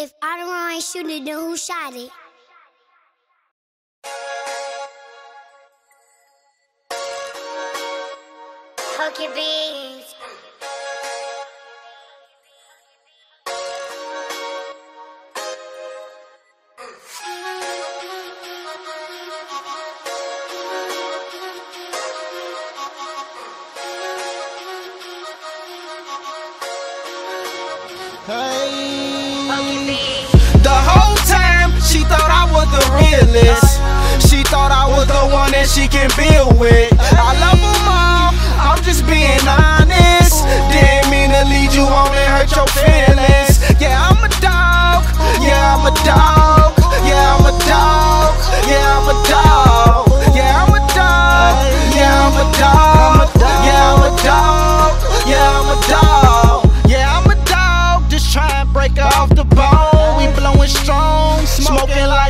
If I don't know I ain't shooting then who shot it? Hook your beans. Hey. The whole time she thought I was the realest. She thought I was the one that she can build with.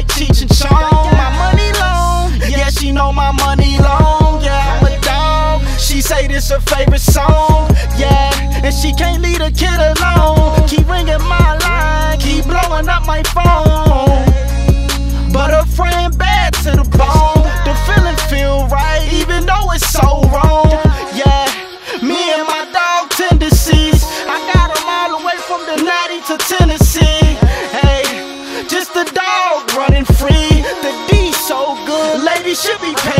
Cheech and Chong. My money long. Yeah, she know my money long. Yeah, I'm a dog. She say this her favorite song. Yeah, and she can't leave a kid alone. Keep ringing my line, keep blowing up my phone. But her friend bad to the bone. The feeling feel right, even though it's so wrong. Yeah, me and my dog tendencies. I got 'em all the way from the natty to Tennessee. Should be paying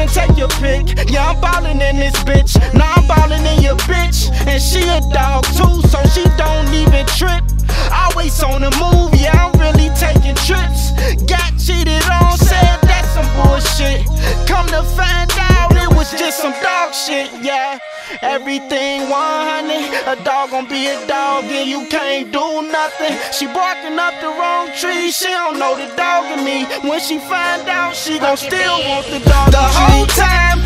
And take your pick. Yeah, I'm ballin' in this bitch. Now I'm ballin' in your bitch. And she a dog too, so she don't even trip. Always on the move, yeah, I'm really taking trips. Got cheated on, said that's some bullshit. Come to find was just some dog shit, yeah. Everything 100, a dog gon' be a dog, and you can't do nothing. She barking up the wrong tree, she don't know the dog in me. When she find out, she gon' still want the dog. The whole time,